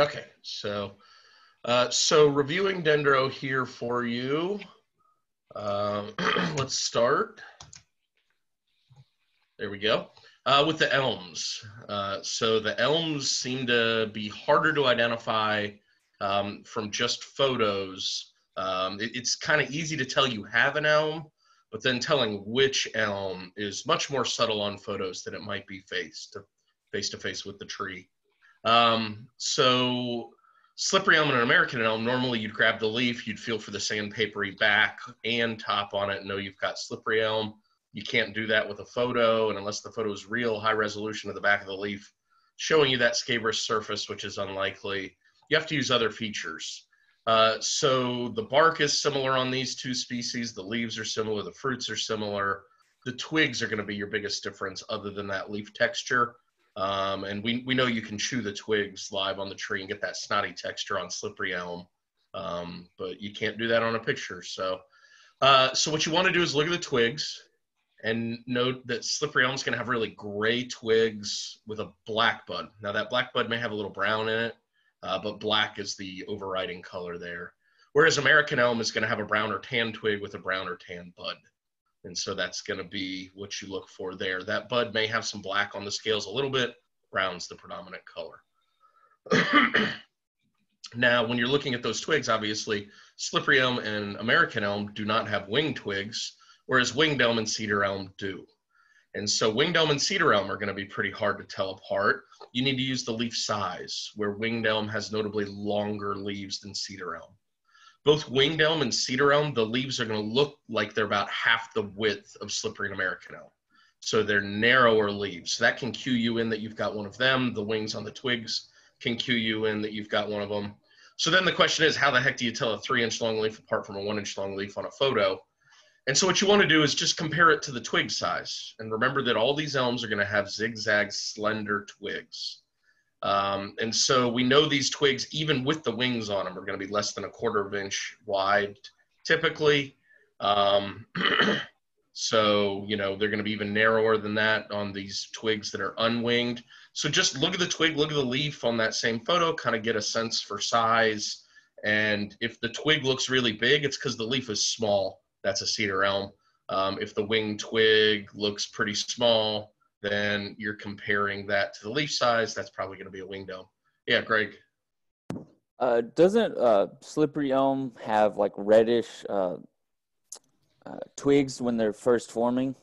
Okay, so uh, so reviewing Dendro here for you. Um, let's start. There we go. Uh, with the elms. Uh, so the elms seem to be harder to identify um, from just photos. Um, it, it's kind of easy to tell you have an elm, but then telling which elm is much more subtle on photos than it might be face to face to face with the tree. Um, so slippery elm and an American elm, normally you'd grab the leaf, you'd feel for the sandpapery back and top on it, know you've got slippery elm. You can't do that with a photo, and unless the photo is real high resolution of the back of the leaf, showing you that scabrous surface, which is unlikely, you have to use other features. Uh, so the bark is similar on these two species, the leaves are similar, the fruits are similar. The twigs are going to be your biggest difference, other than that leaf texture. Um, and we, we know you can chew the twigs live on the tree and get that snotty texture on slippery elm, um, but you can't do that on a picture. So, uh, so what you want to do is look at the twigs and note that slippery elm is going to have really gray twigs with a black bud. Now that black bud may have a little brown in it, uh, but black is the overriding color there. Whereas American elm is going to have a brown or tan twig with a brown or tan bud. And so that's going to be what you look for there. That bud may have some black on the scales a little bit, brown's the predominant color. now, when you're looking at those twigs, obviously, slippery elm and American elm do not have wing twigs, whereas winged elm and cedar elm do. And so winged elm and cedar elm are going to be pretty hard to tell apart. You need to use the leaf size, where winged elm has notably longer leaves than cedar elm both winged elm and cedar elm, the leaves are going to look like they're about half the width of slippery American elm. So they're narrower leaves. So that can cue you in that you've got one of them. The wings on the twigs can cue you in that you've got one of them. So then the question is, how the heck do you tell a three inch long leaf apart from a one inch long leaf on a photo? And so what you want to do is just compare it to the twig size. And remember that all these elms are going to have zigzag slender twigs. Um, and so we know these twigs, even with the wings on them, are going to be less than a quarter of inch wide typically. Um, so, you know, they're going to be even narrower than that on these twigs that are unwinged. So just look at the twig, look at the leaf on that same photo, kind of get a sense for size. And if the twig looks really big, it's because the leaf is small. That's a cedar elm. Um, if the wing twig looks pretty small, then you're comparing that to the leaf size. That's probably going to be a winged elm. Yeah, Greg. Uh, doesn't uh, slippery elm have like reddish uh, uh, twigs when they're first forming?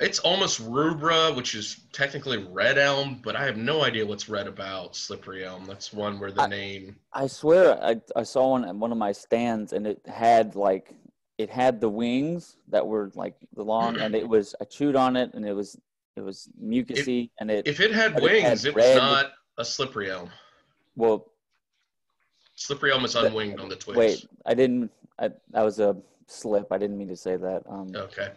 It's almost rubra, which is technically red elm, but I have no idea what's red about slippery elm. That's one where the I, name. I swear, I, I saw one at one of my stands, and it had like it had the wings that were like the long, and it was I chewed on it, and it was it was mucusy, if, and it. If it had wings, it, it was not a slippery elm. Well, slippery elm is unwinged on the twigs. Wait, I didn't. I, that was a slip. I didn't mean to say that. Um, okay.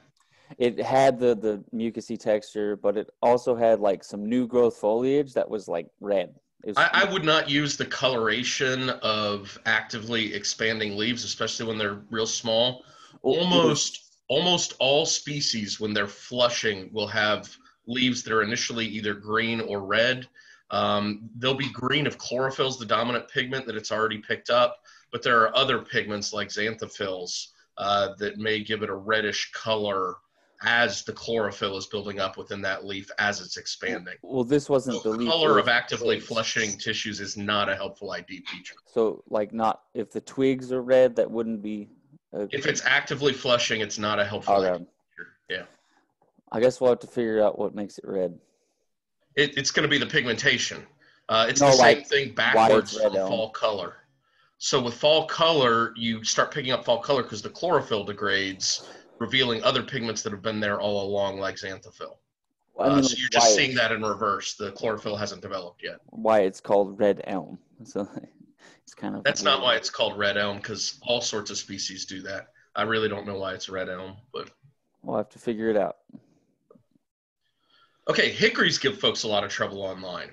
It had the the mucusy texture, but it also had like some new growth foliage that was like red. I, I, would not use the coloration of actively expanding leaves, especially when they're real small. Almost almost all species, when they're flushing, will have leaves that are initially either green or red. Um, they'll be green if chlorophyll is the dominant pigment that it's already picked up, but there are other pigments like xanthophylls uh, that may give it a reddish color as the chlorophyll is building up within that leaf as it's expanding. Well, this wasn't so the leaf color of actively flushing tissues is not a helpful ID feature. So, like, not if the twigs are red, that wouldn't be. A, if it's actively flushing, it's not a helpful okay. ID feature. Yeah. I guess we'll have to figure out what makes it red. It, it's going to be the pigmentation. Uh, it's no, the same thing backwards for fall color. So with fall color, you start picking up fall color because the chlorophyll degrades, revealing other pigments that have been there all along, like xanthophyll. Well, I uh, mean, uh, so you're just seeing that in reverse. The chlorophyll hasn't developed yet. Why it's called red elm? So it's kind of. That's weird. not why it's called red elm because all sorts of species do that. I really don't know why it's red elm, but we'll have to figure it out. Okay, hickories give folks a lot of trouble online.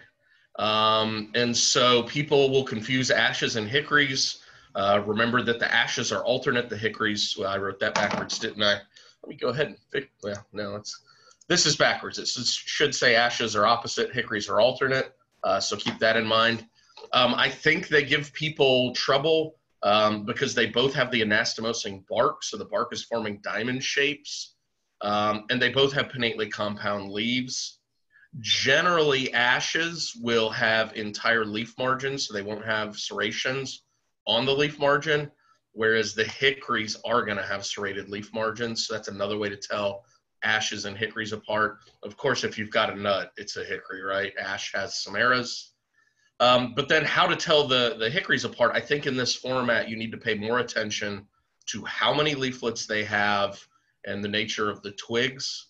Um, and so people will confuse ashes and hickories. Uh, remember that the ashes are alternate, the hickories, well, I wrote that backwards, didn't I? Let me go ahead and fix, well, no, it's, this is backwards. It should say ashes are opposite, hickories are alternate. Uh, so keep that in mind. Um, I think they give people trouble um, because they both have the anastomosing bark, so the bark is forming diamond shapes, um, and they both have pinnately compound leaves. Generally, ashes will have entire leaf margins, so they won't have serrations on the leaf margin, whereas the hickories are going to have serrated leaf margins. So that's another way to tell ashes and hickories apart. Of course, if you've got a nut, it's a hickory, right? Ash has samaras. Um, but then how to tell the, the hickories apart, I think in this format, you need to pay more attention to how many leaflets they have and the nature of the twigs.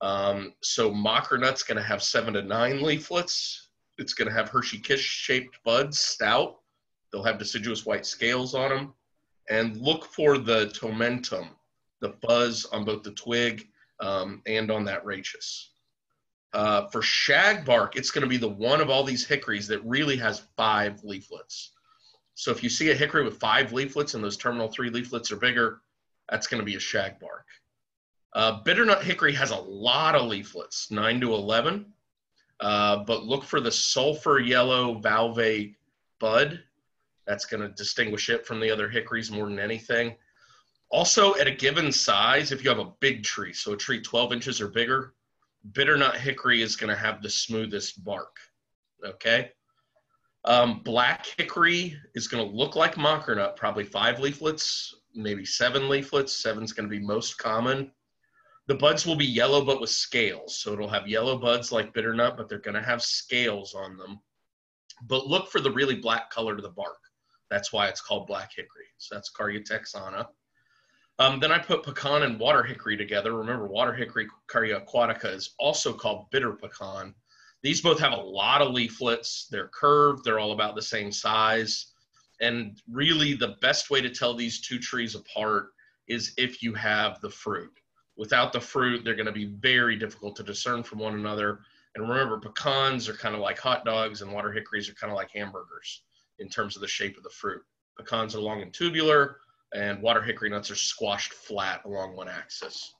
Um, so mockernut's going to have seven to nine leaflets. It's going to have Hershey Kiss shaped buds, stout. They'll have deciduous white scales on them. And look for the tomentum, the fuzz on both the twig um, and on that rachis. Uh, for shagbark, it's going to be the one of all these hickories that really has five leaflets. So if you see a hickory with five leaflets and those terminal three leaflets are bigger, that's going to be a shagbark. Uh, bitternut hickory has a lot of leaflets, 9 to 11, uh, but look for the sulfur yellow valvate bud. That's going to distinguish it from the other hickories more than anything. Also, at a given size, if you have a big tree, so a tree 12 inches or bigger, bitternut hickory is going to have the smoothest bark. Okay. Um, black hickory is going to look like mockernut, probably five leaflets, maybe seven leaflets. Seven's going to be most common. The buds will be yellow but with scales. So it'll have yellow buds like bitternut, but they're going to have scales on them. But look for the really black color to the bark. That's why it's called black hickory. So that's Carya texana. Um, then I put pecan and water hickory together. Remember, water hickory Carya aquatica is also called bitter pecan. These both have a lot of leaflets. They're curved. They're all about the same size. And really, the best way to tell these two trees apart is if you have the fruit. Without the fruit, they're going to be very difficult to discern from one another. And remember, pecans are kind of like hot dogs, and water hickories are kind of like hamburgers in terms of the shape of the fruit. Pecans are long and tubular, and water hickory nuts are squashed flat along one axis.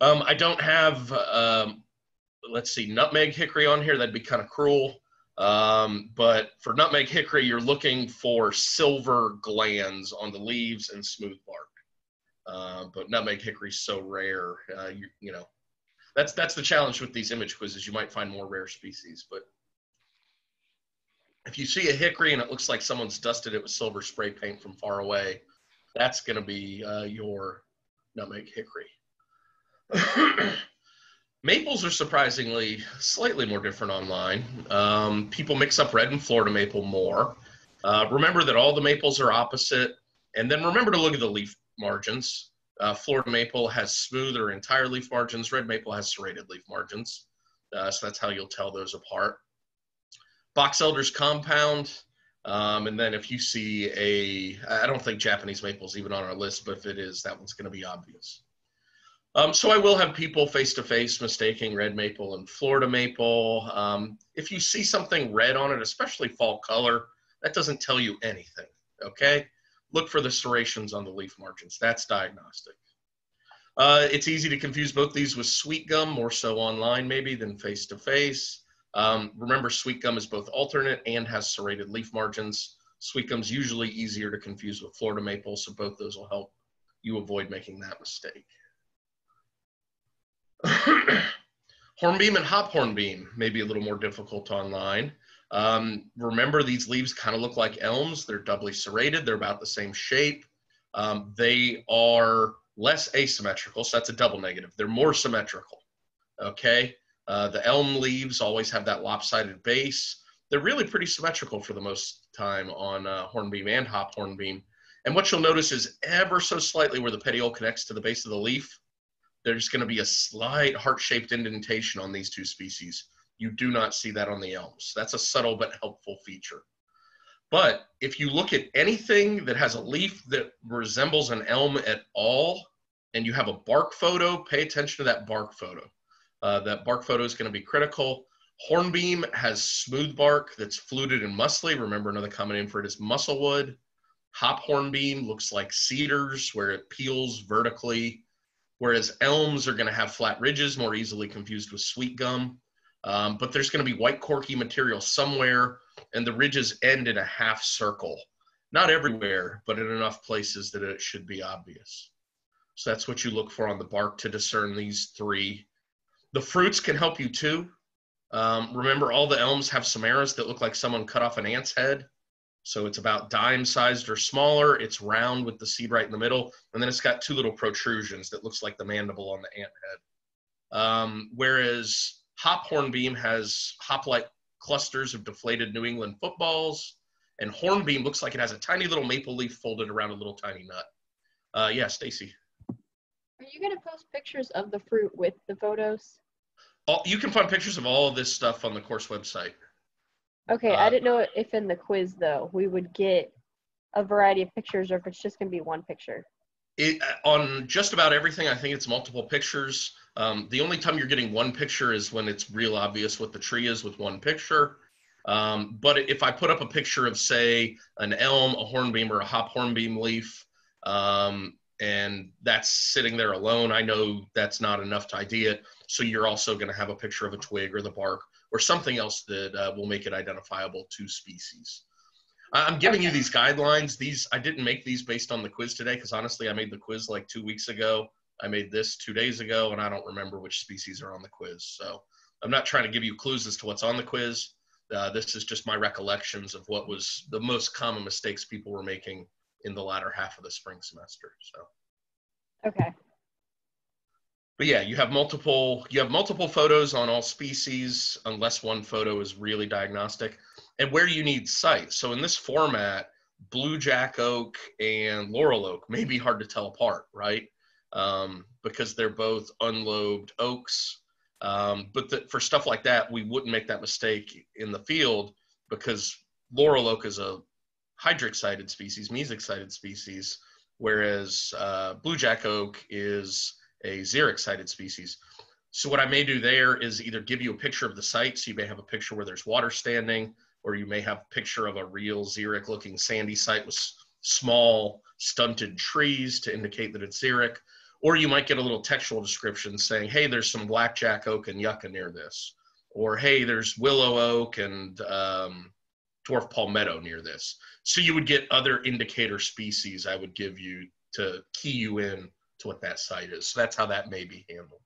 Um, I don't have, um, let's see, nutmeg hickory on here. That'd be kind of cruel. Um, but for nutmeg hickory, you're looking for silver glands on the leaves and smooth bark. Uh, but nutmeg hickory is so rare. Uh, you, you know, that's that's the challenge with these image quizzes. You might find more rare species, but if you see a hickory and it looks like someone's dusted it with silver spray paint from far away, that's going to be uh, your nutmeg hickory. Maples are surprisingly slightly more different online. Um, people mix up red and Florida maple more. Uh, remember that all the maples are opposite, and then remember to look at the leaf margins. Uh, Florida maple has smooth or entire leaf margins. Red maple has serrated leaf margins. Uh, so that's how you'll tell those apart. Box elders compound. Um, and then if you see a, I don't think Japanese maple is even on our list, but if it is, that one's going to be obvious. Um, so I will have people face to face mistaking red maple and Florida maple. Um, if you see something red on it, especially fall color, that doesn't tell you anything. Okay, look for the serrations on the leaf margins. That's diagnostic. Uh, it's easy to confuse both these with sweet gum, more so online maybe than face to face. Um, remember, sweet gum is both alternate and has serrated leaf margins. Sweet gum is usually easier to confuse with Florida maple, so both those will help you avoid making that mistake. hornbeam and hop hornbeam may be a little more difficult online. Um, remember, these leaves kind of look like elms. They're doubly serrated. They're about the same shape. Um, they are less asymmetrical, so that's a double negative. They're more symmetrical. Okay. Uh, the elm leaves always have that lopsided base. They're really pretty symmetrical for the most time on uh, hornbeam and hop hornbeam. And what you'll notice is ever so slightly where the petiole connects to the base of the leaf, there's going to be a slight heart-shaped indentation on these two species. You do not see that on the elms. That's a subtle but helpful feature. But if you look at anything that has a leaf that resembles an elm at all, and you have a bark photo, pay attention to that bark photo. Uh, that bark photo is going to be critical. Hornbeam has smooth bark that's fluted and muscly. Remember, another common name for it is musclewood. Hop hornbeam looks like cedars where it peels vertically, whereas elms are going to have flat ridges, more easily confused with sweet gum. Um, but there's going to be white corky material somewhere, and the ridges end in a half circle. Not everywhere, but in enough places that it should be obvious. So that's what you look for on the bark to discern these three. The fruits can help you too. Um, remember, all the elms have samaras that look like someone cut off an ant's head. So it's about dime sized or smaller. It's round with the seed right in the middle. And then it's got two little protrusions that looks like the mandible on the ant head. Um, whereas hop hornbeam has hop like clusters of deflated New England footballs. And hornbeam looks like it has a tiny little maple leaf folded around a little tiny nut. Uh, yeah, Stacy. Are you going to post pictures of the fruit with the photos? All, you can find pictures of all of this stuff on the course website. Okay, Uh, I didn't know if in the quiz though we would get a variety of pictures or if it's just going to be one picture. It, on just about everything, I think it's multiple pictures. Um, the only time you're getting one picture is when it's real obvious what the tree is with one picture. Um, but if I put up a picture of, say, an elm, a hornbeam, or a hop hornbeam leaf, um, and that's sitting there alone, I know that's not enough to ID it. So you're also going to have a picture of a twig or the bark or something else that uh, will make it identifiable to species. I'm giving you these guidelines. These I didn't make these based on the quiz today because honestly, I made the quiz like two weeks ago. I made this two days ago, and I don't remember which species are on the quiz. So I'm not trying to give you clues as to what's on the quiz. Uh, this is just my recollections of what was the most common mistakes people were making in the latter half of the spring semester. So Okay. but yeah, you have multiple you have multiple photos on all species unless one photo is really diagnostic, and where you need sight. So in this format, blue jack oak and laurel oak may be hard to tell apart, right? Um, because they're both unlobed oaks. Um, but the, for stuff like that, we wouldn't make that mistake in the field because laurel oak is a hydric-sided species, mesic-sided species, whereas uh, blue jack oak is a xeric-sided species. So what I may do there is either give you a picture of the site, so you may have a picture where there's water standing, or you may have a picture of a real xeric-looking sandy site with small stunted trees to indicate that it's xeric, or you might get a little textual description saying, "Hey, there's some blackjack oak and yucca near this," or "Hey, there's willow oak and um, dwarf palmetto near this." So you would get other indicator species I would give you to key you in to what that site is. So that's how that may be handled.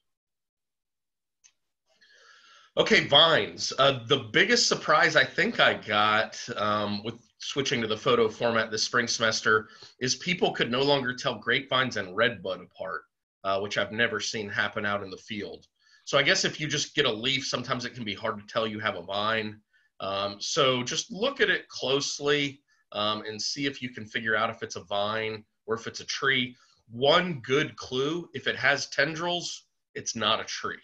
Okay, vines. Uh, the biggest surprise I think I got um, with switching to the photo format this spring semester is people could no longer tell grapevines and redbud apart, uh, which I've never seen happen out in the field. So I guess if you just get a leaf, sometimes it can be hard to tell you have a vine. Um, so just look at it closely um, and see if you can figure out if it's a vine or if it's a tree. One good clue if it has tendrils, it's not a tree.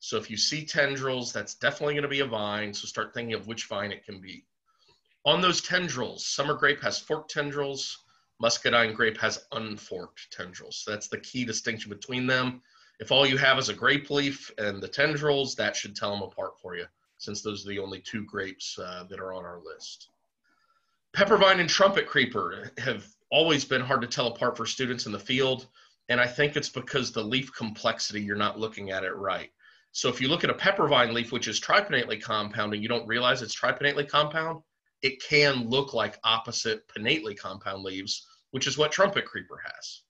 So if you see tendrils, that's definitely going to be a vine. So start thinking of which vine it can be. On those tendrils, summer grape has forked tendrils, muscadine grape has unforked tendrils. So that's the key distinction between them. If all you have is a grape leaf and the tendrils, that should tell them apart for you, since those are the only two grapes uh, that are on our list. Peppervine and trumpet creeper have always been hard to tell apart for students in the field, and I think it's because the leaf complexity, you're not looking at it right. So if you look at a peppervine leaf, which is tripinnately compound, and you don't realize it's tripinnately compound, it can look like opposite pinnately compound leaves, which is what trumpet creeper has.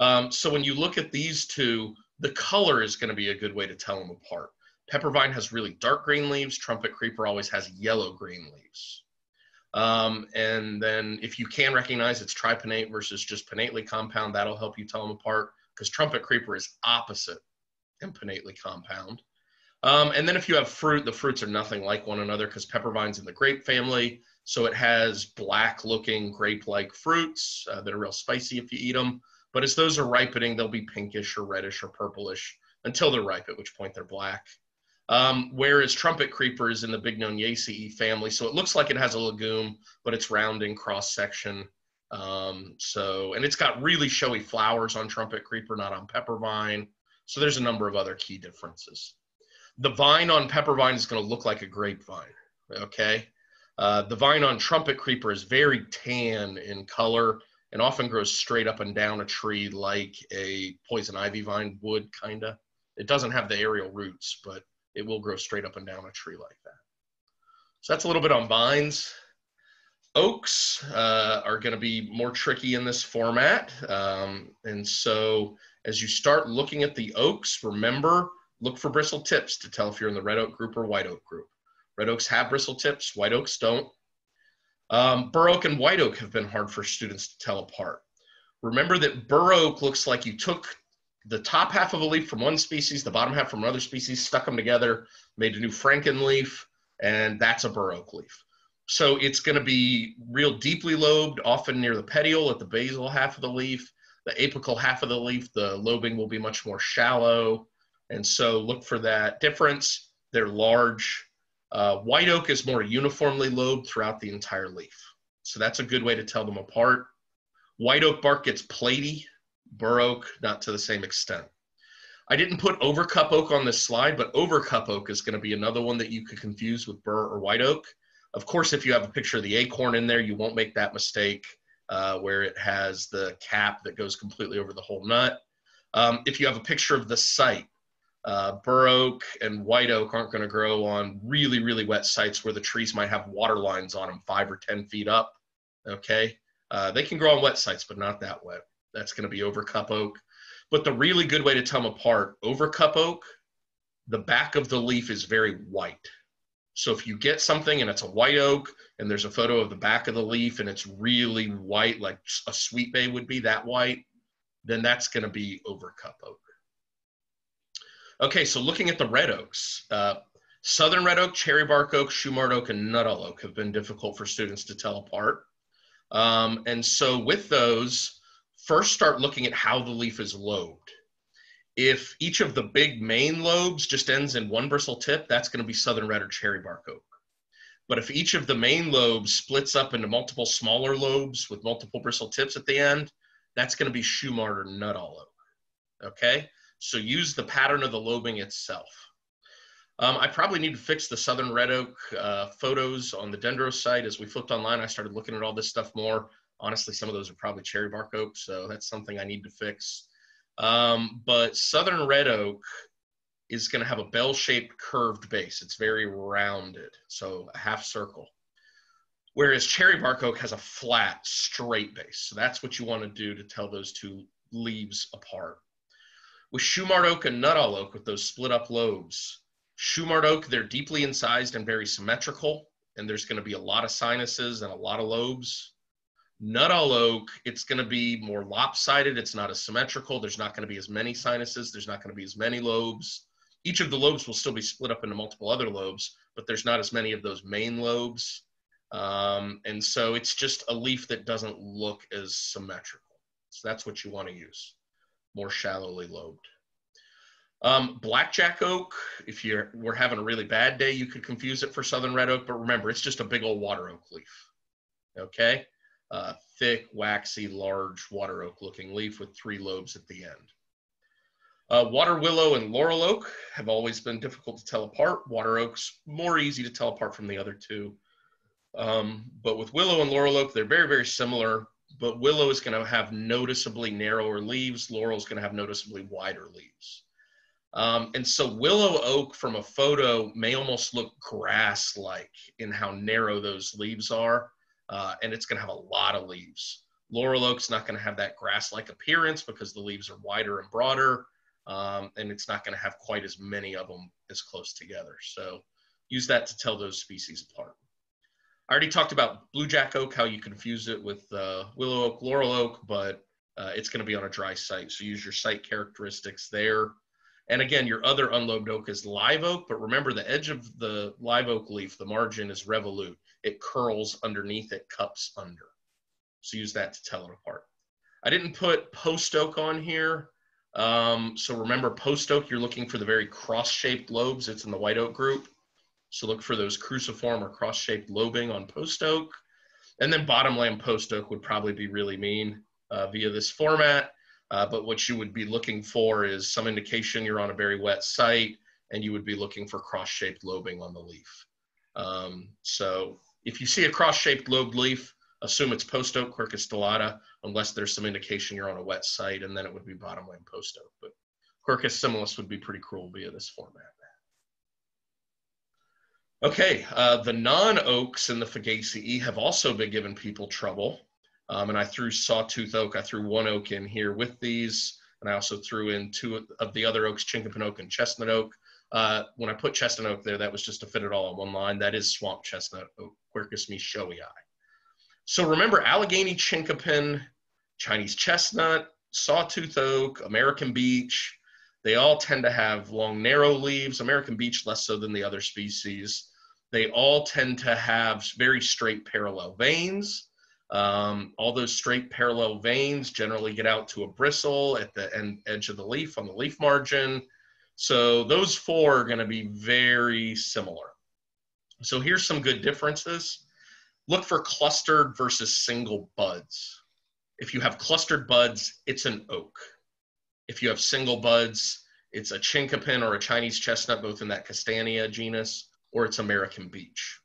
Um, so when you look at these two, the color is going to be a good way to tell them apart. Peppervine has really dark green leaves. Trumpet creeper always has yellow green leaves. Um, and then if you can recognize it's tripinnate versus just pinnately compound, that'll help you tell them apart because trumpet creeper is opposite and pinnately compound. Um, and then if you have fruit, the fruits are nothing like one another because peppervine's in the grape family. So it has black looking grape like fruits uh, that are real spicy if you eat them. But as those are ripening, they'll be pinkish or reddish or purplish until they're ripe, at which point they're black. Um, whereas trumpet creeper is in the Bignoniaceae family. So it looks like it has a legume, but it's round in cross section. Um, so, and it's got really showy flowers on trumpet creeper, not on peppervine. So there's a number of other key differences. The vine on peppervine is going to look like a grapevine. Okay. Uh, the vine on trumpet creeper is very tan in color and often grows straight up and down a tree like a poison ivy vine would, kind of. It doesn't have the aerial roots, but it will grow straight up and down a tree like that. So that's a little bit on vines. Oaks uh, are going to be more tricky in this format. Um, and so as you start looking at the oaks, remember, look for bristle tips to tell if you're in the red oak group or white oak group. Red oaks have bristle tips, white oaks don't. Um, bur oak and white oak have been hard for students to tell apart. Remember that bur oak looks like you took the top half of a leaf from one species, the bottom half from another species, stuck them together, made a new franken leaf, and that's a bur oak leaf. So it's going to be real deeply lobed, often near the petiole at the basal half of the leaf. The apical half of the leaf, the lobing will be much more shallow. And so look for that difference. They're large. Uh, white oak is more uniformly lobed throughout the entire leaf. So that's a good way to tell them apart. White oak bark gets platy, bur oak not to the same extent. I didn't put overcup oak on this slide, but overcup oak is going to be another one that you could confuse with bur or white oak. Of course, if you have a picture of the acorn in there, you won't make that mistake uh, where it has the cap that goes completely over the whole nut. Um, if you have a picture of the site, uh, bur oak and white oak aren't going to grow on really, really wet sites where the trees might have water lines on them five or 10 feet up. Okay. Uh, they can grow on wet sites, but not that wet. That's going to be over cup oak. But the really good way to tell them apart, over cup oak, the back of the leaf is very white. So if you get something and it's a white oak and there's a photo of the back of the leaf and it's really white, like a sweet bay would be that white, then that's going to be over cup oak. Okay, so looking at the red oaks, uh, southern red oak, cherry bark oak, Shumard oak, and Nuttall oak have been difficult for students to tell apart. Um, and so with those, first start looking at how the leaf is lobed. If each of the big main lobes just ends in one bristle tip, that's going to be southern red or cherry bark oak. But if each of the main lobes splits up into multiple smaller lobes with multiple bristle tips at the end, that's going to be Shumard or Nuttall oak. Okay? So use the pattern of the lobing itself. Um, I probably need to fix the Southern Red Oak uh, photos on the Dendro site. As we flipped online, I started looking at all this stuff more. Honestly, some of those are probably cherry bark oak, so that's something I need to fix. Um, but Southern Red Oak is going to have a bell-shaped curved base. It's very rounded, so a half circle. Whereas cherry bark oak has a flat, straight base. So that's what you want to do to tell those two leaves apart. With Shumard oak and Nuttall oak, with those split up lobes, Shumard oak, they're deeply incised and very symmetrical, and there's going to be a lot of sinuses and a lot of lobes. Nuttall oak, it's going to be more lopsided. It's not as symmetrical. There's not going to be as many sinuses. There's not going to be as many lobes. Each of the lobes will still be split up into multiple other lobes, but there's not as many of those main lobes. Um, and so it's just a leaf that doesn't look as symmetrical. So that's what you want to use more shallowly lobed. Um, blackjack oak, if you're we're having a really bad day, you could confuse it for southern red oak, but remember, it's just a big old water oak leaf. Okay, uh, thick, waxy, large water oak looking leaf with three lobes at the end. Uh, water willow and laurel oak have always been difficult to tell apart. Water oak's more easy to tell apart from the other two. Um, but with willow and laurel oak, they're very, very similar but willow is going to have noticeably narrower leaves. Laurel is going to have noticeably wider leaves. Um, and so willow oak from a photo may almost look grass-like in how narrow those leaves are. Uh, and it's going to have a lot of leaves. Laurel oak's not going to have that grass-like appearance because the leaves are wider and broader. Um, and it's not going to have quite as many of them as close together. So use that to tell those species apart. I already talked about blue jack oak, how you confuse it with uh, willow oak, laurel oak, but uh, it's going to be on a dry site. So use your site characteristics there. And again, your other unlobed oak is live oak, but remember the edge of the live oak leaf, the margin is revolute. It curls underneath, it cups under. So use that to tell it apart. I didn't put post oak on here. Um, so remember post oak, you're looking for the very cross-shaped lobes. It's in the white oak group. So look for those cruciform or cross-shaped lobing on post oak. And then bottom bottomland post oak would probably be really mean uh, via this format. Uh, but what you would be looking for is some indication you're on a very wet site and you would be looking for cross-shaped lobing on the leaf. Um, so if you see a cross-shaped lobed leaf, assume it's post oak quercus stellata, unless there's some indication you're on a wet site, and then it would be bottomland post oak. But quercus similis would be pretty cruel via this format. Okay, uh, the non-oaks in the Fagaceae have also been giving people trouble. Um, and I threw sawtooth oak. I threw one oak in here with these, and I also threw in two of the other oaks, chinkapin oak and chestnut oak. Uh, when I put chestnut oak there, that was just to fit it all on one line. That is swamp chestnut oak, Quercus michauxii. So remember Allegheny chinkapin, Chinese chestnut, sawtooth oak, American beech, they all tend to have long, narrow leaves. American beech less so than the other species. They all tend to have very straight parallel veins. Um, all those straight parallel veins generally get out to a bristle at the end, edge of the leaf on the leaf margin. So those four are going to be very similar. So here's some good differences. Look for clustered versus single buds. If you have clustered buds, it's an oak. If you have single buds, it's a chinkapin or a Chinese chestnut, both in that Castanea genus, or it's American beech.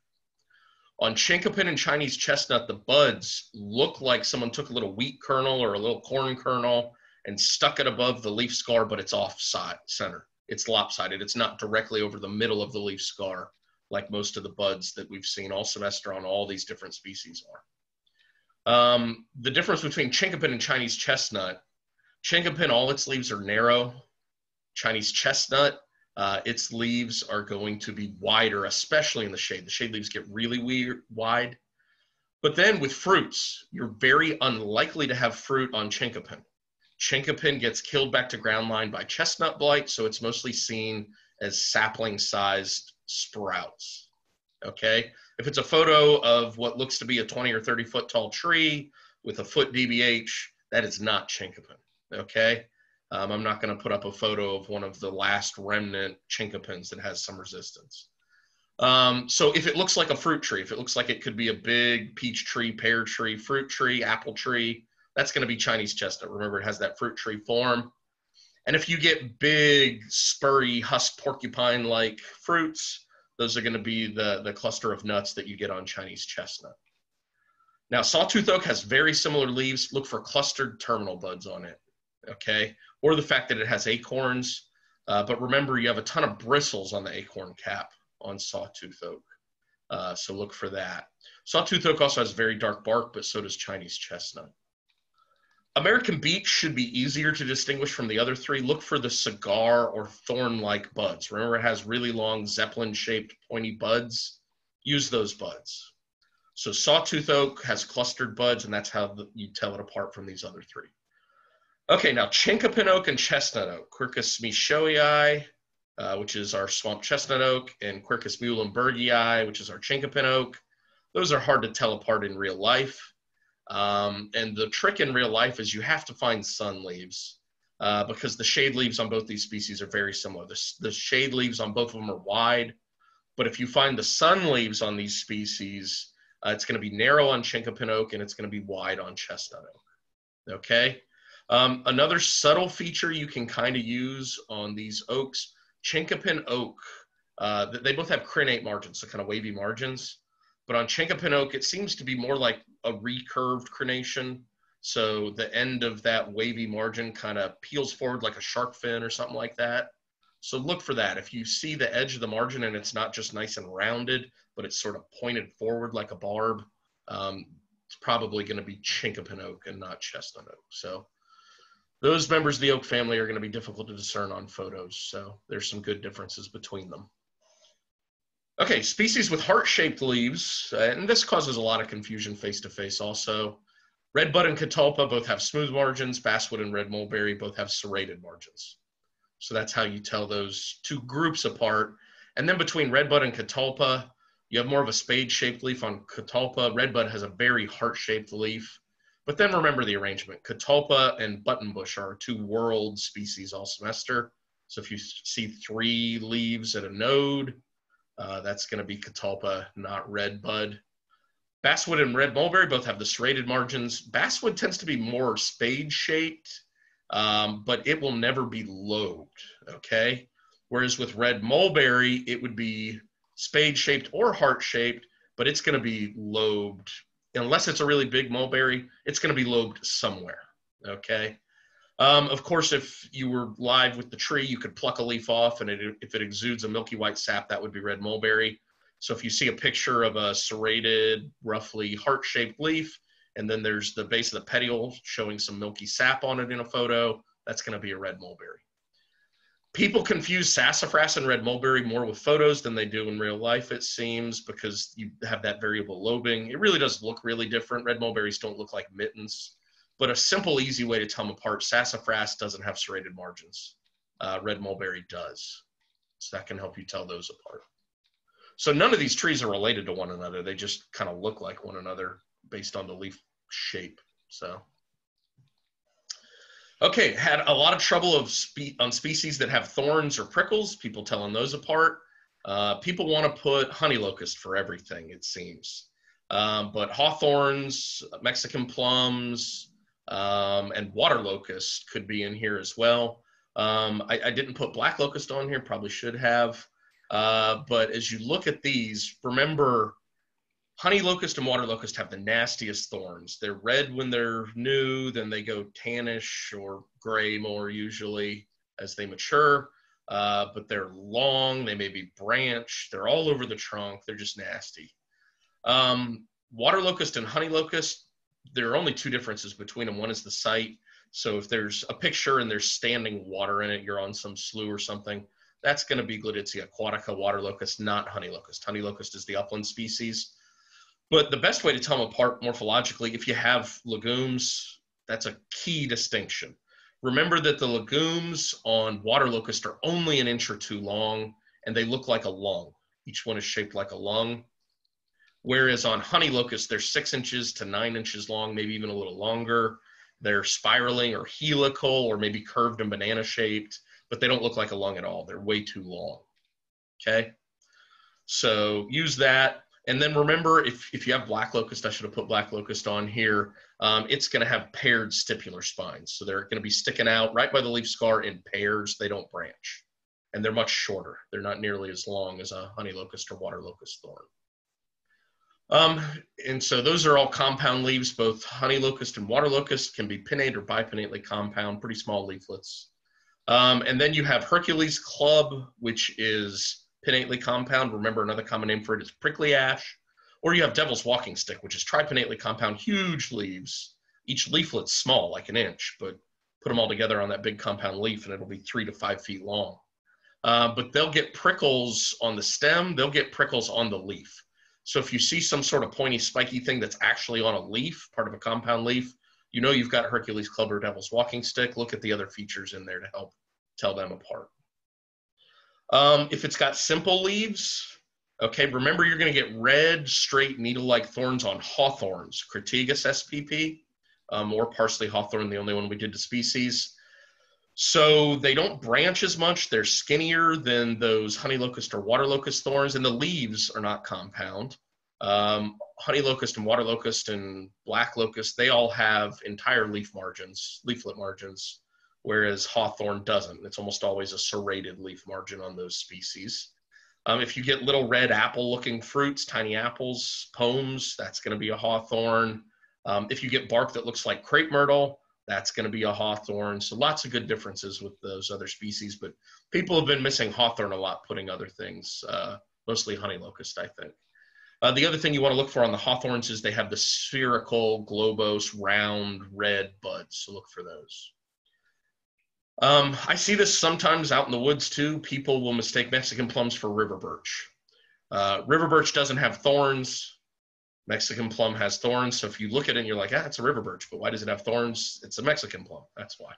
On chinkapin and Chinese chestnut, the buds look like someone took a little wheat kernel or a little corn kernel and stuck it above the leaf scar, but it's off side center. It's lopsided. It's not directly over the middle of the leaf scar like most of the buds that we've seen all semester on all these different species are. Um, the difference between chinkapin and Chinese chestnut, chinkapin, all its leaves are narrow. Chinese chestnut, uh, its leaves are going to be wider, especially in the shade. The shade leaves get really weird, wide. But then with fruits, you're very unlikely to have fruit on chinkapin. Chinkapin gets killed back to ground line by chestnut blight, so it's mostly seen as sapling sized sprouts. Okay, if it's a photo of what looks to be a 20 or 30 foot tall tree with a foot DBH, that is not chinkapin. Okay, um, I'm not going to put up a photo of one of the last remnant chinkapins that has some resistance. Um, so if it looks like a fruit tree, if it looks like it could be a big peach tree, pear tree, fruit tree, apple tree, that's going to be Chinese chestnut. Remember, it has that fruit tree form. And if you get big, spurry, husk porcupine like fruits, those are going to be the, the cluster of nuts that you get on Chinese chestnut. Now, sawtooth oak has very similar leaves. Look for clustered terminal buds on it, okay? Or the fact that it has acorns. Uh, but remember, you have a ton of bristles on the acorn cap on sawtooth oak. Uh, so look for that. Sawtooth oak also has very dark bark, but so does Chinese chestnut. American beech should be easier to distinguish from the other three. Look for the cigar or thorn-like buds. Remember, it has really long zeppelin-shaped pointy buds. Use those buds. So sawtooth oak has clustered buds, and that's how the, you tell it apart from these other three. Okay, now chinkapin oak and chestnut oak. Quercus michauxii, uh, which is our swamp chestnut oak, and Quercus muhlenbergii, which is our chinkapin oak. Those are hard to tell apart in real life. Um, and the trick in real life is you have to find sun leaves uh, because the shade leaves on both these species are very similar. The, the shade leaves on both of them are wide, but if you find the sun leaves on these species, uh, it's going to be narrow on chinkapin oak and it's going to be wide on chestnut oak. Okay. Um, another subtle feature you can kind of use on these oaks, chinkapin oak, uh, they both have crenate margins, so kind of wavy margins. But on chinkapin oak, it seems to be more like a recurved crenation. So the end of that wavy margin kind of peels forward like a shark fin or something like that. So look for that. If you see the edge of the margin and it's not just nice and rounded, but it's sort of pointed forward like a barb, um, it's probably going to be chinkapin oak and not chestnut oak. So those members of the oak family are going to be difficult to discern on photos. So there's some good differences between them. Okay, species with heart-shaped leaves, and this causes a lot of confusion face-to-face also. Redbud and catalpa both have smooth margins. Basswood and red mulberry both have serrated margins. So that's how you tell those two groups apart. And then between redbud and catalpa, you have more of a spade-shaped leaf on catalpa. Redbud has a very heart-shaped leaf. But then remember the arrangement. Catalpa and buttonbush are two whorled species all semester. So if you see three leaves at a node, uh, that's going to be Catalpa, not Red Bud. Basswood and Red Mulberry both have the serrated margins. Basswood tends to be more spade shaped, um, but it will never be lobed, okay? Whereas with Red Mulberry, it would be spade shaped or heart shaped, but it's going to be lobed. Unless it's a really big mulberry, it's going to be lobed somewhere, okay? Um, of course, if you were live with the tree, you could pluck a leaf off, and it, if it exudes a milky white sap, that would be red mulberry. So if you see a picture of a serrated, roughly heart-shaped leaf, and then there's the base of the petiole showing some milky sap on it in a photo, that's going to be a red mulberry. People confuse sassafras and red mulberry more with photos than they do in real life, it seems, because you have that variable lobing. It really does look really different. Red mulberries don't look like mittens, but a simple, easy way to tell them apart, sassafras doesn't have serrated margins. Uh, red mulberry does. So that can help you tell those apart. So none of these trees are related to one another. They just kind of look like one another based on the leaf shape. So, okay, had a lot of trouble of spe- on species that have thorns or prickles. People telling those apart. Uh, people want to put honey locust for everything. It seems, um, but hawthorns, Mexican plums, um, and water locust could be in here as well. Um, I, I, didn't put black locust on here. Probably should have. Uh, but as you look at these, remember honey locust and water locust have the nastiest thorns. They're red when they're new, then they go tannish or gray more usually as they mature. Uh, but they're long, they may be branched, they're all over the trunk, they're just nasty. Um, water locust and honey locust, there are only two differences between them. One is the site. So if there's a picture and there's standing water in it, you're on some slough or something, that's going to be Gleditsia aquatica water locust, not honey locust. Honey locust is the upland species. But the best way to tell them apart morphologically, if you have legumes, that's a key distinction. Remember that the legumes on water locust are only an inch or two long and they look like a lung. Each one is shaped like a lung. Whereas on honey locust, they're six inches to nine inches long, maybe even a little longer. They're spiraling or helical or maybe curved and banana shaped, but they don't look like a lung at all. They're way too long. Okay. So use that. And then remember, if, if you have black locust, I should have put black locust on here. Um, it's going to have paired stipular spines. So they're going to be sticking out right by the leaf scar in pairs. They don't branch. And they're much shorter. They're not nearly as long as a honey locust or water locust thorn. Um, and so those are all compound leaves. Both honey locust and water locust can be pinnate or bipinnately compound, pretty small leaflets. Um, and then you have Hercules club, which is pinnately compound. Remember, another common name for it is prickly ash. Or you have devil's walking stick, which is tripinnately compound, huge leaves. Each leaflet's small, like an inch, but put them all together on that big compound leaf and it'll be three to five feet long. Uh, but they'll get prickles on the stem, they'll get prickles on the leaf. So if you see some sort of pointy, spiky thing that's actually on a leaf, part of a compound leaf, you know you've got Hercules club or devil's walking stick. Look at the other features in there to help tell them apart. Um, if it's got simple leaves, okay, remember you're going to get red, straight, needle-like thorns on hawthorns, Crataegus spp, um, or parsley hawthorn, the only one we did to species. So they don't branch as much. They're skinnier than those honey locust or water locust thorns, and the leaves are not compound. Um, honey locust and water locust and black locust, they all have entire leaf margins, leaflet margins whereas hawthorn doesn't. It's almost always a serrated leaf margin on those species. Um, if you get little red apple looking fruits, tiny apples, pomes, that's going to be a hawthorn. Um, if you get bark that looks like crepe myrtle, that's going to be a hawthorn. So lots of good differences with those other species, but people have been missing hawthorn a lot, putting other things, uh, mostly honey locust, I think. Uh, the other thing you want to look for on the hawthorns is they have the spherical, globose, round, red buds. So look for those. Um, I see this sometimes out in the woods too. People will mistake Mexican plums for river birch. Uh, river birch doesn't have thorns. Mexican plum has thorns. So if you look at it and you're like, ah, it's a river birch, but why does it have thorns? It's a Mexican plum. That's why.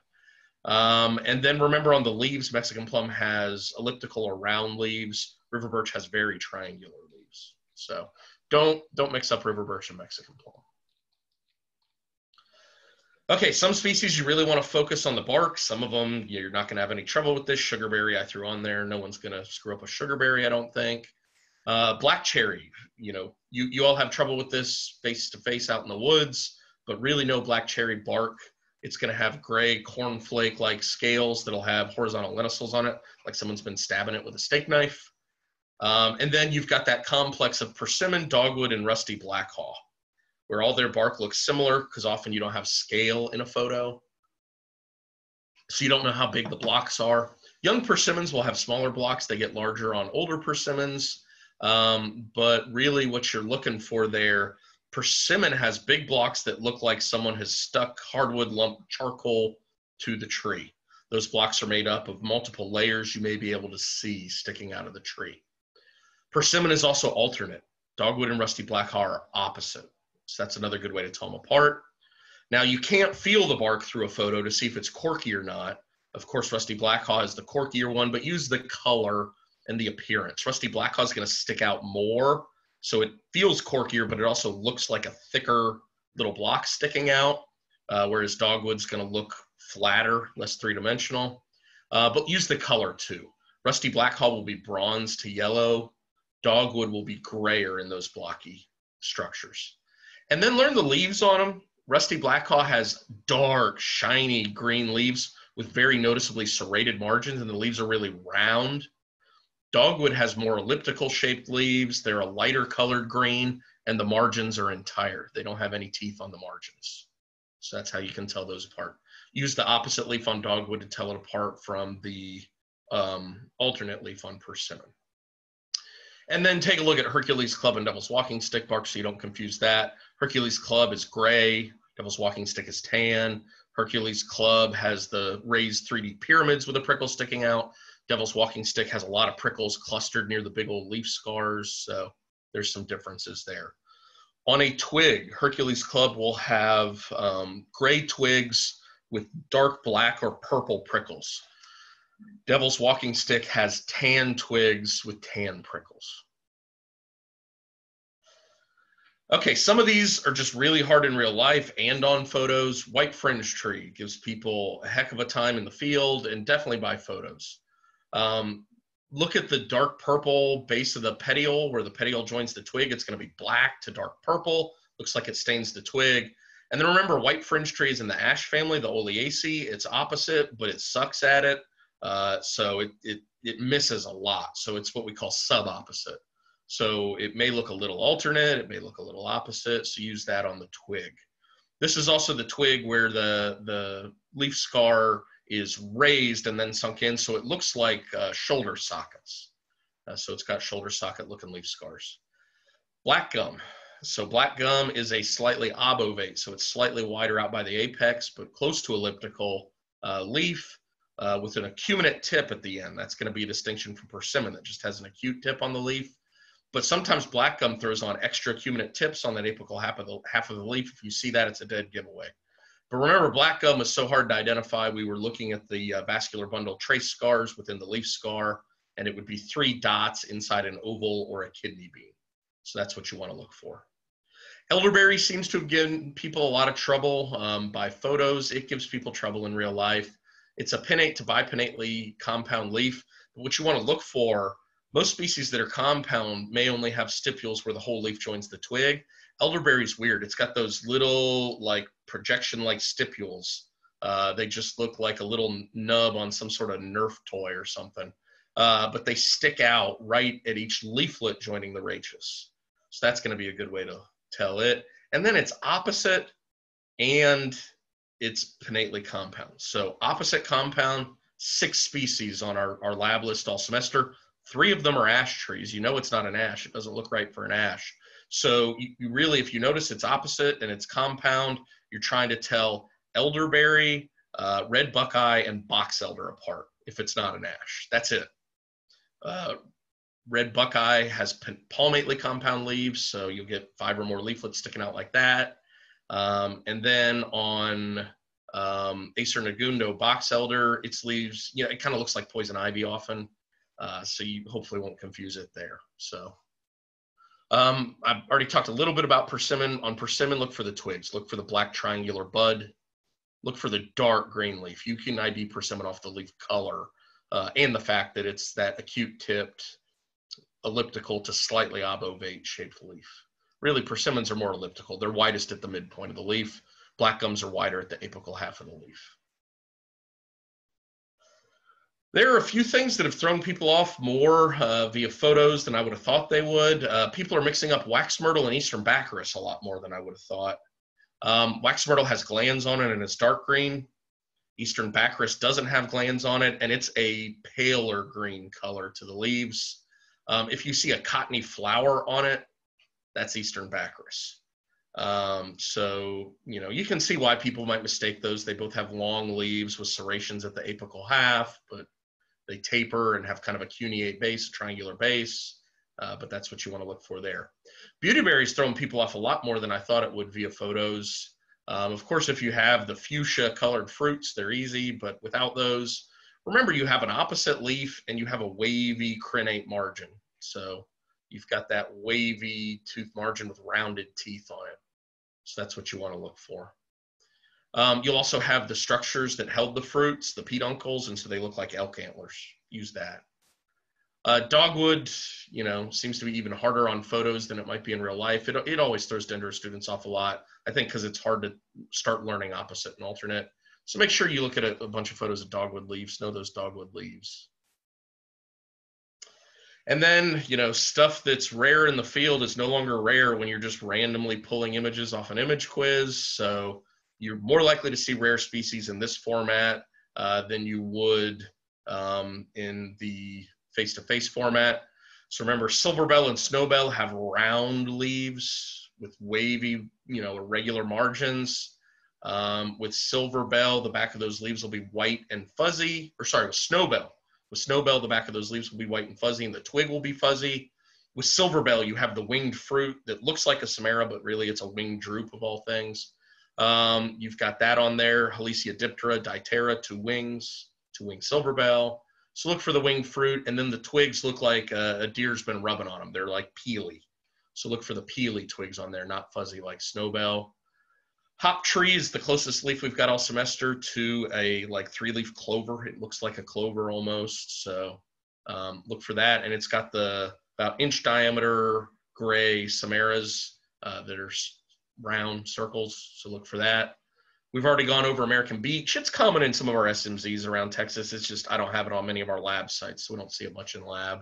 Um, and then remember on the leaves, Mexican plum has elliptical or round leaves. River birch has very triangular leaves. So don't don't mix up river birch and Mexican plum. Okay, some species you really want to focus on the bark. Some of them you're not going to have any trouble with this. Sugarberry I threw on there. No one's going to screw up a sugarberry, I don't think. Uh, black cherry, you know, you, you all have trouble with this face to face out in the woods, but really no black cherry bark. It's going to have gray cornflake like scales that'll have horizontal lenticels on it, like someone's been stabbing it with a steak knife. Um, and then you've got that complex of persimmon, dogwood, and rusty black haw where all their bark looks similar because often you don't have scale in a photo. So you don't know how big the blocks are. Young persimmons will have smaller blocks. They get larger on older persimmons. Um, but really, what you're looking for there, persimmon has big blocks that look like someone has stuck hardwood lump charcoal to the tree. Those blocks are made up of multiple layers you may be able to see sticking out of the tree. Persimmon is also alternate. Dogwood and rusty black are opposite. So that's another good way to tell them apart. Now you can't feel the bark through a photo to see if it's corky or not. Of course, rusty black haw is the corkier one, but use the color and the appearance. Rusty black haw is going to stick out more, so it feels corkier, but it also looks like a thicker little block sticking out. Uh, whereas dogwood's going to look flatter, less three dimensional. Uh, but use the color too. Rusty black haw will be bronze to yellow. Dogwood will be grayer in those blocky structures. And then learn the leaves on them. Rusty black haw has dark, shiny green leaves with very noticeably serrated margins, and the leaves are really round. Dogwood has more elliptical shaped leaves. They're a lighter colored green, and the margins are entire. They don't have any teeth on the margins. So that's how you can tell those apart. Use the opposite leaf on dogwood to tell it apart from the um, alternate leaf on persimmon. And then take a look at Hercules Club and Devil's Walking Stick bark so you don't confuse that. Hercules Club is gray, Devil's Walking Stick is tan. Hercules Club has the raised 3D pyramids with the prickles sticking out. Devil's Walking Stick has a lot of prickles clustered near the big old leaf scars. So there's some differences there. On a twig, Hercules Club will have um, gray twigs with dark black or purple prickles. Devil's Walking Stick has tan twigs with tan prickles. Okay, some of these are just really hard in real life and on photos. White fringe tree gives people a heck of a time in the field and definitely by photos. Um, look at the dark purple base of the petiole where the petiole joins the twig. It's going to be black to dark purple. Looks like it stains the twig. And then remember, white fringe trees in the ash family, the Oleaceae, it's opposite, but it sucks at it. Uh, so it, it, it misses a lot. So it's what we call sub-opposite. So it may look a little alternate, it may look a little opposite. So use that on the twig. This is also the twig where the, the leaf scar is raised and then sunk in. So it looks like uh, shoulder sockets. Uh, so it's got shoulder socket looking leaf scars. Black gum. So black gum is a slightly obovate. So it's slightly wider out by the apex, but close to elliptical uh, leaf uh, with an acuminate tip at the end. That's going to be a distinction from persimmon that just has an acute tip on the leaf. But sometimes black gum throws on extra acuminate tips on that apical half of the half of the leaf. If you see that, it's a dead giveaway. But remember, black gum is so hard to identify. We were looking at the uh, vascular bundle trace scars within the leaf scar, and it would be three dots inside an oval or a kidney bean. So that's what you want to look for. Elderberry seems to have given people a lot of trouble um, by photos. It gives people trouble in real life. It's a pinnate to bipinnately compound leaf. But what you want to look for, most species that are compound may only have stipules where the whole leaf joins the twig. Elderberry's weird. It's got those little like projection like stipules. Uh, they just look like a little nub on some sort of Nerf toy or something. Uh, but they stick out right at each leaflet joining the rachis. So that's going to be a good way to tell it. And then it's opposite and it's pinnately compound. So opposite compound, six species on our, our lab list all semester. Three of them are ash trees. You know it's not an ash. It doesn't look right for an ash. So you, you really, if you notice it's opposite and it's compound, you're trying to tell elderberry, uh, red buckeye, and box elder apart if it's not an ash. That's it. Uh, red buckeye has palmately compound leaves, so you'll get five or more leaflets sticking out like that. Um, and then on um, Acer negundo box elder, its leaves, you know, it kind of looks like poison ivy often. Uh, so you hopefully won't confuse it there. So um, I've already talked a little bit about persimmon. On persimmon, look for the twigs. Look for the black triangular bud. Look for the dark green leaf. You can ID persimmon off the leaf color uh, and the fact that it's that acute tipped, elliptical to slightly obovate shaped leaf. Really, persimmons are more elliptical. They're widest at the midpoint of the leaf. Black gums are wider at the apical half of the leaf. There are a few things that have thrown people off more uh, via photos than I would have thought they would. Uh, people are mixing up wax myrtle and eastern baccharis a lot more than I would have thought. Um, wax myrtle has glands on it and it's dark green. Eastern baccharis doesn't have glands on it and it's a paler green color to the leaves. Um, if you see a cottony flower on it, that's Eastern Baccharis. Um, so, you know, you can see why people might mistake those. They both have long leaves with serrations at the apical half, but they taper and have kind of a cuneate base, a triangular base. Uh, but that's what you want to look for there. Beautyberry's throwing people off a lot more than I thought it would via photos. Um, of course, if you have the fuchsia colored fruits, they're easy, but without those, remember you have an opposite leaf and you have a wavy crenate margin. So you've got that wavy tooth margin with rounded teeth on it. So that's what you want to look for. Um, you'll also have the structures that held the fruits, the peduncles, and so they look like elk antlers. Use that. Uh, dogwood, you know, seems to be even harder on photos than it might be in real life. It, it always throws dendro students off a lot. I think because it's hard to start learning opposite and alternate. So make sure you look at a, a bunch of photos of dogwood leaves, know those dogwood leaves. And then, you know, stuff that's rare in the field is no longer rare when you're just randomly pulling images off an image quiz. So you're more likely to see rare species in this format uh, than you would um, in the face-to-face format. So remember, silverbell and snowbell have round leaves with wavy, you know, irregular margins. Um, with silverbell, the back of those leaves will be white and fuzzy, or sorry, with snowbell, with snowbell, the back of those leaves will be white and fuzzy, and the twig will be fuzzy. With silverbell, you have the winged fruit that looks like a samara, but really it's a winged drupe of all things. Um, you've got that on there, Halesia diptera, diptera, two wings, two wing silverbell. So look for the winged fruit, and then the twigs look like a, a deer's been rubbing on them. They're like peely. So look for the peely twigs on there, not fuzzy like snowbell. Hop tree is the closest leaf we've got all semester to a like three leaf clover. It looks like a clover almost. So um, look for that. And it's got the about inch diameter gray samaras uh, that are round circles. So look for that. We've already gone over American beech. It's common in some of our SMZs around Texas. It's just I don't have it on many of our lab sites, so we don't see it much in lab.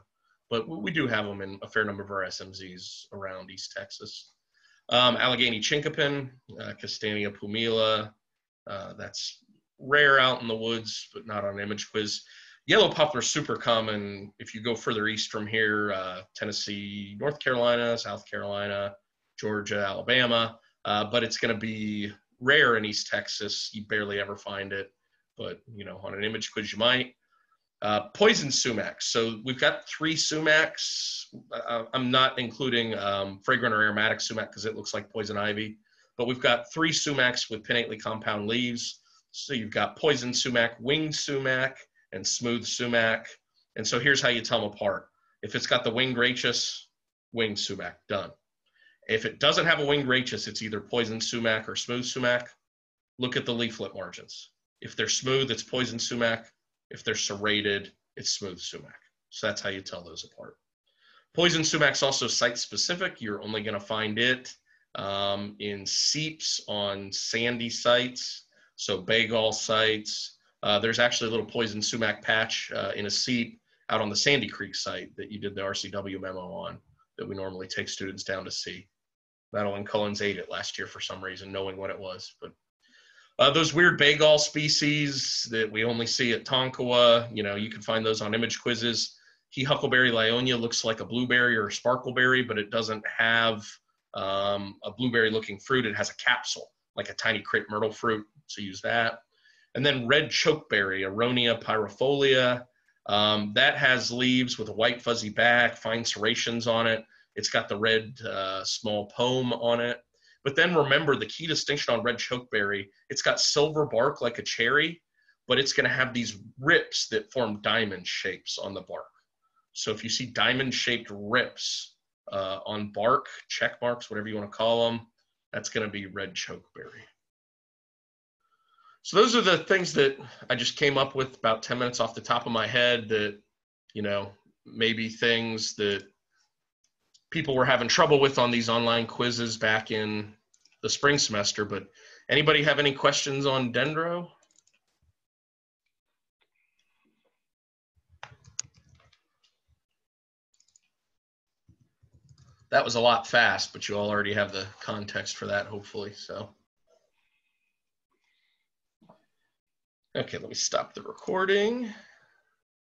But we do have them in a fair number of our SMZs around East Texas. Um, Allegheny chinkapin, uh, Castanea pumila, uh, that's rare out in the woods, but not on image quiz. Yellow poplar super common if you go further east from here, uh, Tennessee, North Carolina, South Carolina, Georgia, Alabama, uh, but it's going to be rare in East Texas. You barely ever find it, but you know, on an image quiz you might. Uh, poison sumacs. So we've got three sumacs. Uh, I'm not including um, fragrant or aromatic sumac because it looks like poison ivy, but we've got three sumacs with pinnately compound leaves. So you've got poison sumac, winged sumac, and smooth sumac. And so here's how you tell them apart. If it's got the winged rachis, winged sumac, done. If it doesn't have a winged rachis, it's either poison sumac or smooth sumac. Look at the leaflet margins. If they're smooth, it's poison sumac. If they're serrated, it's smooth sumac. So that's how you tell those apart. Poison sumac's also site specific. You're only going to find it um, in seeps on sandy sites, so Baygall sites. Uh, there's actually a little poison sumac patch uh, in a seep out on the Sandy Creek site that you did the RCW memo on that we normally take students down to see. Madeline Cullens ate it last year for some reason, knowing what it was, but uh, those weird Baygall species that we only see at Tonkawa, you know, you can find those on image quizzes. He-huckleberry Lyonia looks like a blueberry or a sparkleberry, but it doesn't have um, a blueberry looking fruit. It has a capsule, like a tiny crepe myrtle fruit. So use that. And then red chokeberry, Aronia pyrifolia. Um, that has leaves with a white fuzzy back, fine serrations on it. It's got the red uh, small pome on it. But then remember the key distinction on red chokeberry, it's got silver bark like a cherry, but it's going to have these rips that form diamond shapes on the bark. So if you see diamond shaped rips uh, on bark, check marks, whatever you want to call them, that's going to be red chokeberry. So those are the things that I just came up with about 10 minutes off the top of my head that, you know, maybe things that people were having trouble with on these online quizzes back in the spring semester. But anybody have any questions on Dendro? That was a lot fast, but you all already have the context for that, hopefully. So, okay, let me stop the recording.